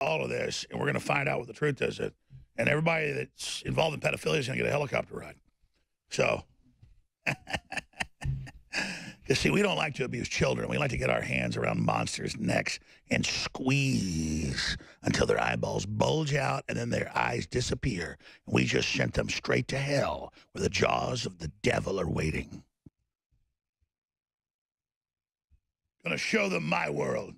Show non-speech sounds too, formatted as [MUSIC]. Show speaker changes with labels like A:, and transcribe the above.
A: all of this, and we're going to find out what the truth is. And everybody that's involved in pedophilia is going to get a helicopter ride. So, [LAUGHS] you see, we don't like to abuse children. We like to get our hands around monsters' necks and squeeze until their eyeballs bulge out and then their eyes disappear. And we just sent them straight to hell where the jaws of the devil are waiting. Gonna show them my world.